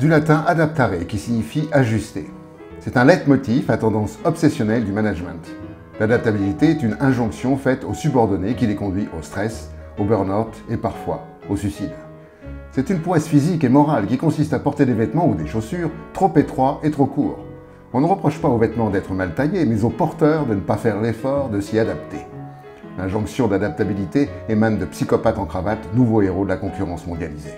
du latin adaptare qui signifie ajuster. C'est un leitmotiv à tendance obsessionnelle du management. L'adaptabilité est une injonction faite aux subordonnés qui les conduit au stress, au burn-out et parfois au suicide. C'est une prouesse physique et morale qui consiste à porter des vêtements ou des chaussures trop étroits et trop courts. On ne reproche pas aux vêtements d'être mal taillés, mais aux porteurs de ne pas faire l'effort de s'y adapter. L'injonction d'adaptabilité émane de psychopathes en cravate, nouveaux héros de la concurrence mondialisée.